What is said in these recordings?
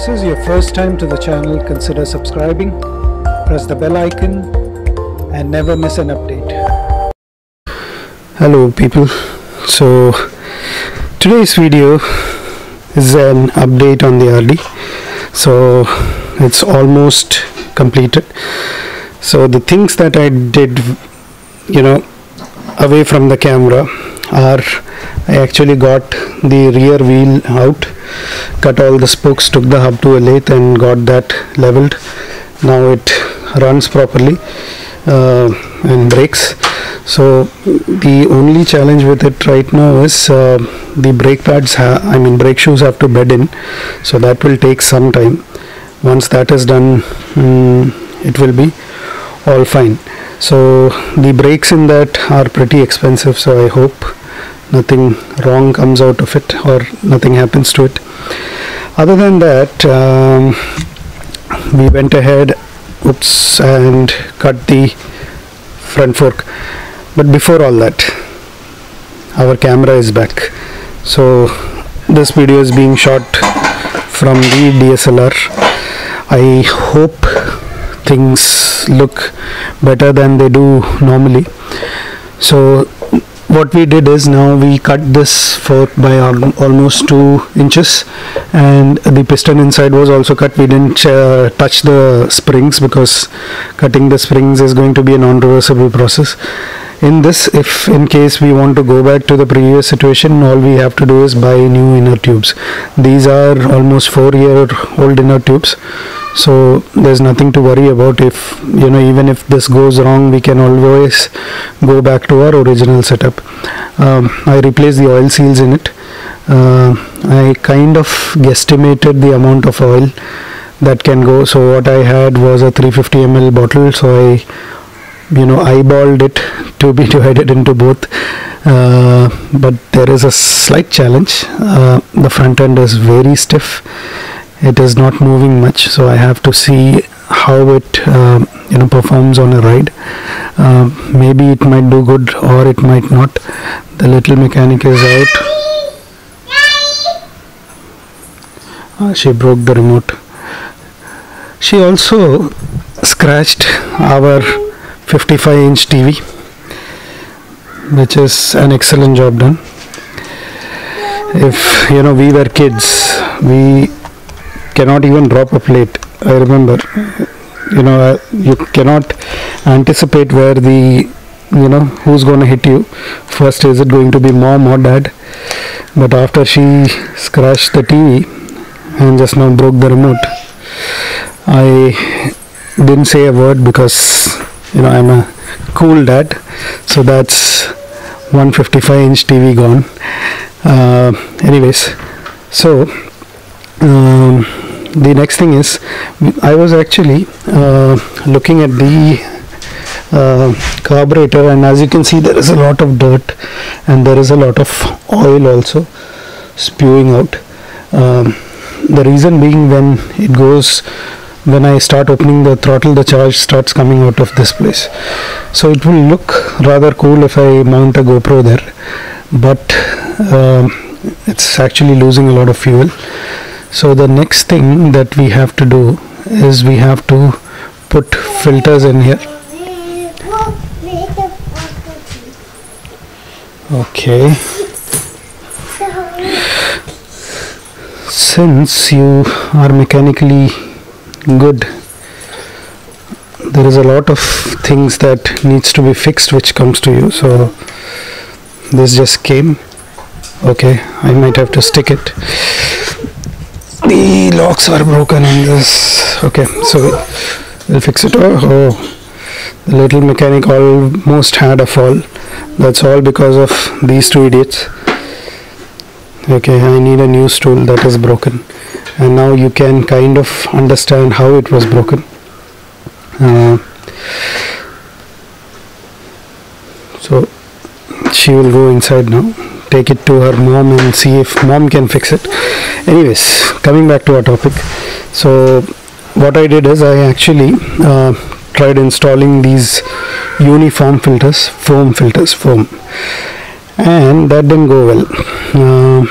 this is your first time to the channel, consider subscribing, press the bell icon, and never miss an update. Hello, people. So, today's video is an update on the RD. So, it's almost completed. So, the things that I did, you know, away from the camera are I actually got the rear wheel out cut all the spokes took the hub to a lathe and got that leveled. Now it runs properly uh, and brakes so the only challenge with it right now is uh, the brake pads I mean brake shoes have to bed in. So that will take some time. Once that is done um, it will be all fine. So the brakes in that are pretty expensive so I hope nothing wrong comes out of it or nothing happens to it. Other than that um, we went ahead oops and cut the front fork. But before all that our camera is back. So this video is being shot from the DSLR I hope things look better than they do normally. So what we did is now we cut this fork by almost two inches and the piston inside was also cut. We didn't uh, touch the springs because cutting the springs is going to be a non-reversible process. In this if in case we want to go back to the previous situation all we have to do is buy new inner tubes. These are almost four year old inner tubes so there's nothing to worry about if you know even if this goes wrong we can always go back to our original setup. Um, I replaced the oil seals in it. Uh, I kind of guesstimated the amount of oil that can go. So what I had was a 350 ml bottle. So I you know eyeballed it to be divided into both. Uh, but there is a slight challenge. Uh, the front end is very stiff it is not moving much so I have to see how it uh, you know performs on a ride. Uh, maybe it might do good or it might not. The little mechanic is out. Uh, she broke the remote. She also scratched our 55 inch TV which is an excellent job done. If you know we were kids we cannot even drop a plate. I remember you know uh, you cannot anticipate where the you know who's going to hit you. First is it going to be mom or dad? But after she scratched the tv and just now broke the remote i didn't say a word because you know i'm a cool dad. So that's 155 inch tv gone. Uh, anyways so um, the next thing is I was actually uh, looking at the uh, carburetor and as you can see there is a lot of dirt and there is a lot of oil also spewing out. Um, the reason being when it goes when I start opening the throttle the charge starts coming out of this place. So it will look rather cool if I mount a GoPro there but um, it's actually losing a lot of fuel so the next thing that we have to do is we have to put filters in here. Okay. Since you are mechanically good there is a lot of things that needs to be fixed which comes to you. So this just came. Okay I might have to stick it the locks are broken in this. Okay so we'll fix it. Oh, oh. The little mechanic almost had a fall. That's all because of these two idiots. Okay I need a new stool that is broken. And now you can kind of understand how it was broken. Uh, so she will go inside now take it to her mom and see if mom can fix it. Anyways coming back to our topic. So what I did is I actually uh, tried installing these uni foam filters foam filters foam. And that didn't go well uh,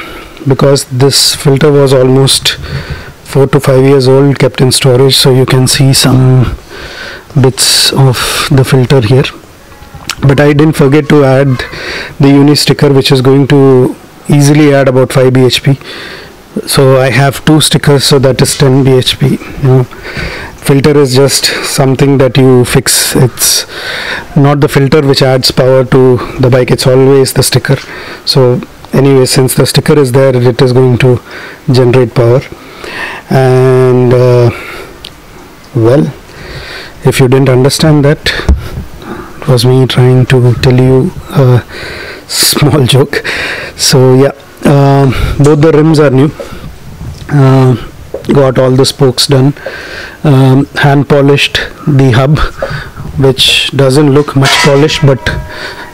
because this filter was almost four to five years old kept in storage. So you can see some bits of the filter here but I didn't forget to add the uni sticker which is going to easily add about 5 bhp so I have two stickers so that is 10 bhp you know. Filter is just something that you fix. It's not the filter which adds power to the bike it's always the sticker. So anyway since the sticker is there it is going to generate power. And uh, well if you didn't understand that was me trying to tell you a small joke. So yeah um, both the rims are new. Uh, got all the spokes done. Um, hand polished the hub which doesn't look much polished but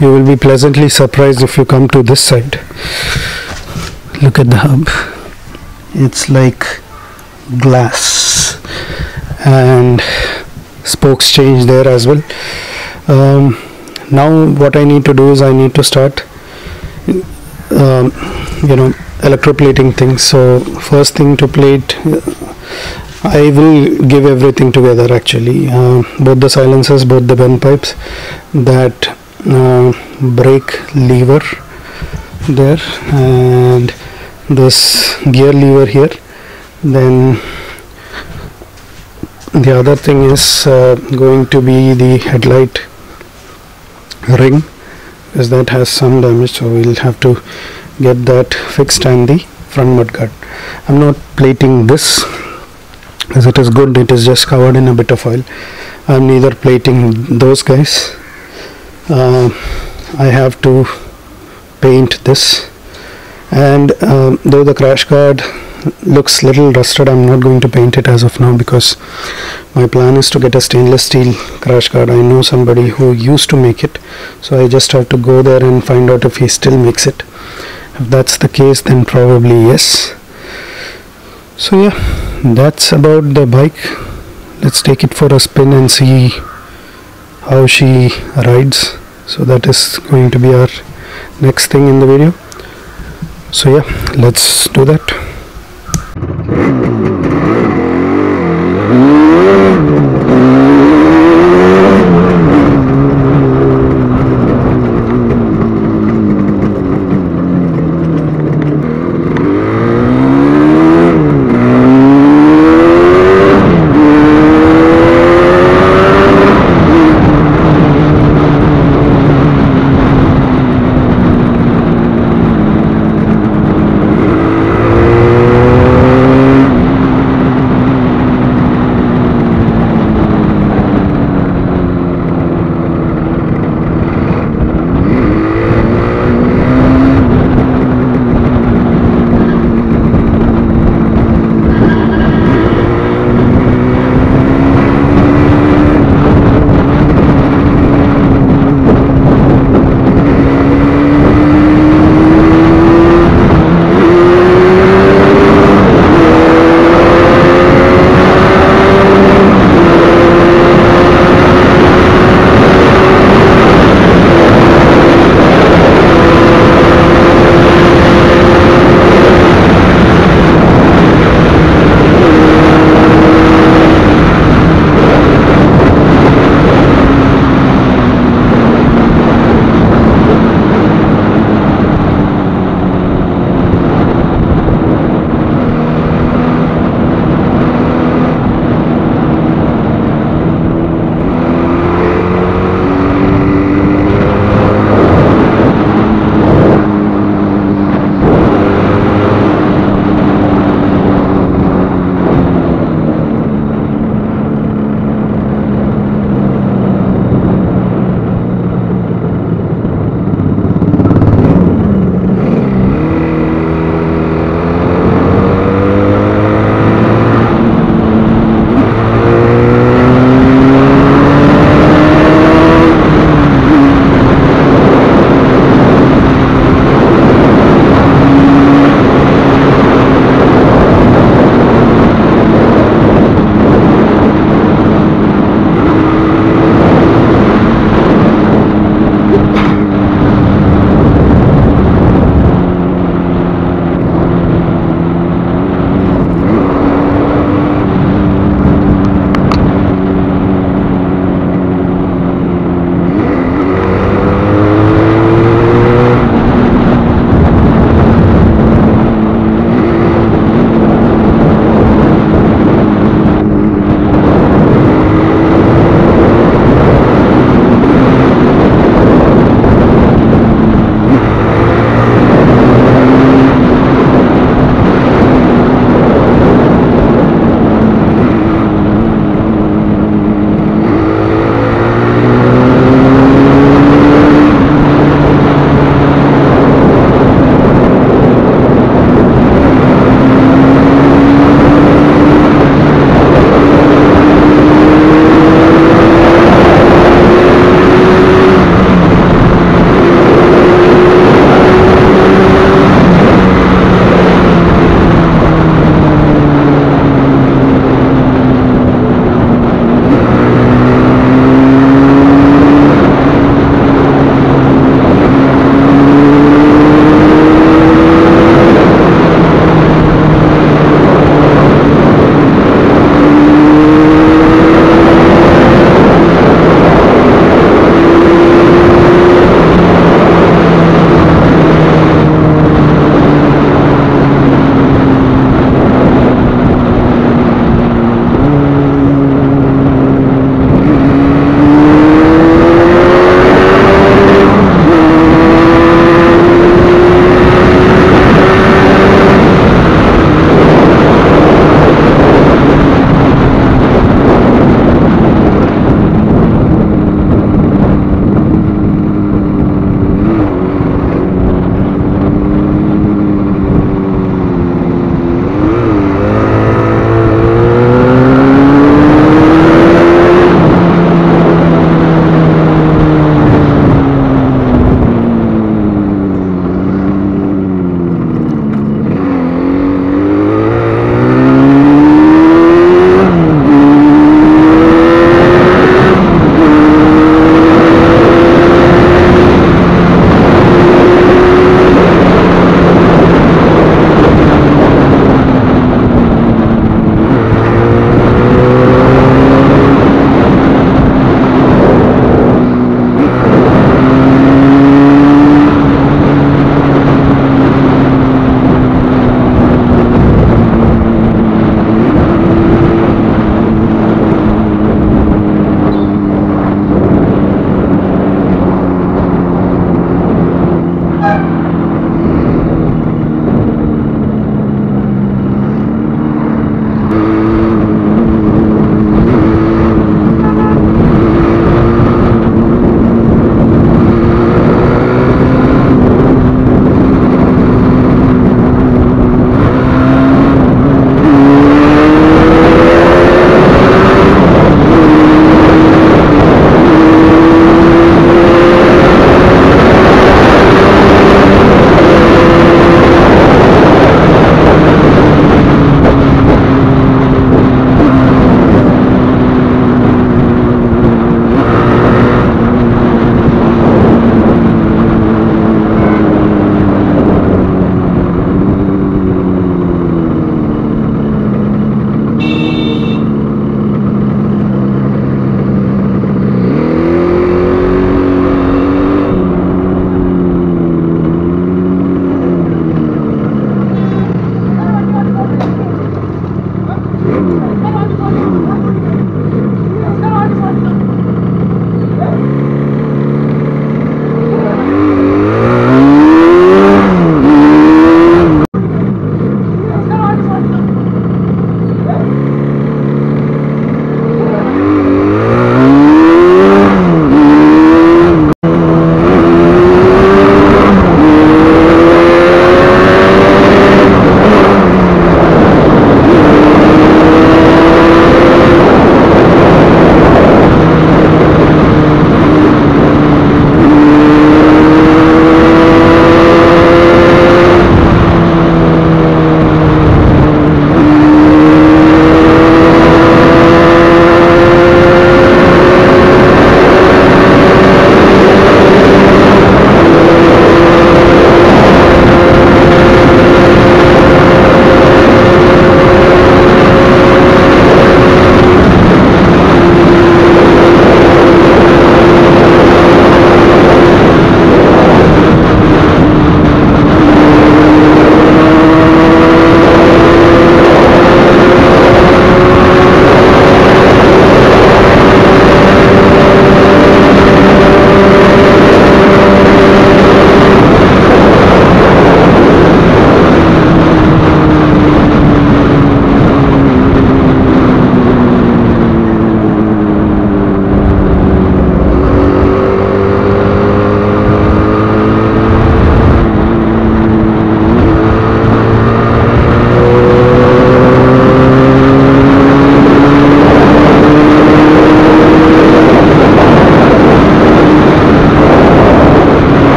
you will be pleasantly surprised if you come to this side. Look at the hub. It's like glass. And spokes change there as well um, now what I need to do is I need to start um, you know electroplating things. So first thing to plate I will give everything together actually. Uh, both the silencers both the bend pipes that uh, brake lever there and this gear lever here. Then the other thing is uh, going to be the headlight ring because that has some damage so we'll have to get that fixed and the front mudguard I'm not plating this. As it is good it is just covered in a bit of oil. I'm neither plating those guys. Uh, I have to paint this. And um, though the crash guard looks little rusted. I'm not going to paint it as of now because my plan is to get a stainless steel crash guard. I know somebody who used to make it so I just have to go there and find out if he still makes it. If that's the case then probably yes. So yeah that's about the bike. Let's take it for a spin and see how she rides. So that is going to be our next thing in the video. So yeah let's do that